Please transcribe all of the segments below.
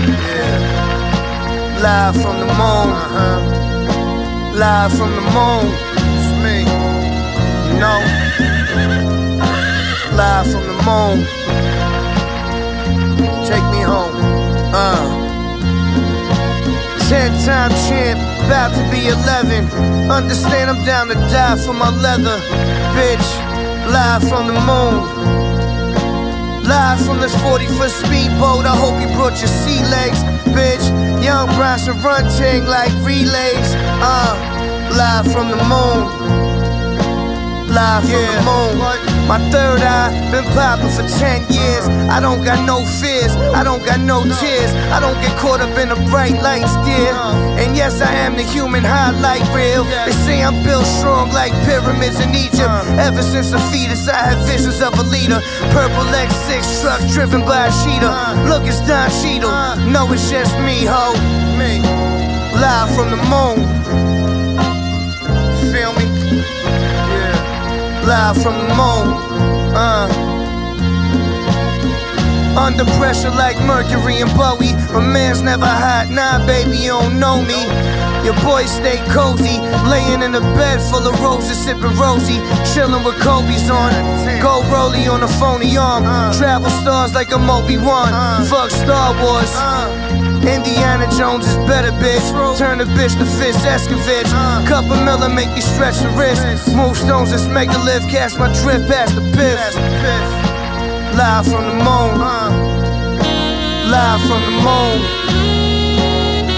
Yeah. Live from the moon. Uh-huh. Live from the moon. It's me. You know. Live from the moon. Take me home. Uh. Ten time champ, about to be 11. Understand I'm down to die for my leather. Bitch, live from the moon. Live from this 40 foot speedboat, I hope you brought your sea legs, bitch. Young Bronson run ting like relays, uh, live from the moon live from yeah. the moon. My third eye been popping for 10 years. I don't got no fears, I don't got no tears. I don't get caught up in the bright lights, dear. Yes, I am the human highlight reel. They say I'm built strong like pyramids in Egypt. Uh. Ever since a fetus, I had visions of a leader. Purple X6 truck driven by a cheetah. Uh. Look, it's Don Cheadle. Uh. No, it's just me, ho. Me. Live from the moon. Feel me? Yeah. Live from the moon. Uh. Under pressure like Mercury and Bowie. My man's never hot, nah, baby, you don't know me. Your boy stay cozy, laying in a bed full of roses, sipping rosy, chilling with Kobe's on. Go rolly on a phony arm, travel stars like a Obi-Wan. Fuck Star Wars. Indiana Jones is better, bitch. Turn the bitch to fish escovitch. Couple miller make me stretch the wrist. Move stones, let's make a lift, Cast my drip past the piff. Live from the moon. Live from the moon.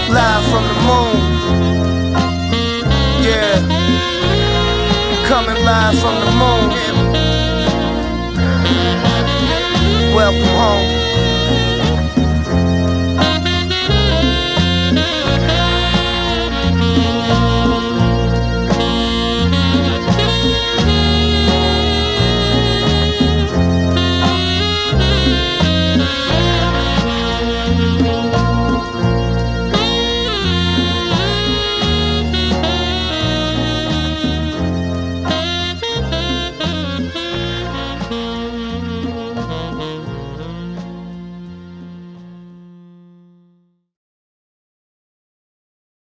Live from the moon. Yeah. Coming live from the moon. Welcome home.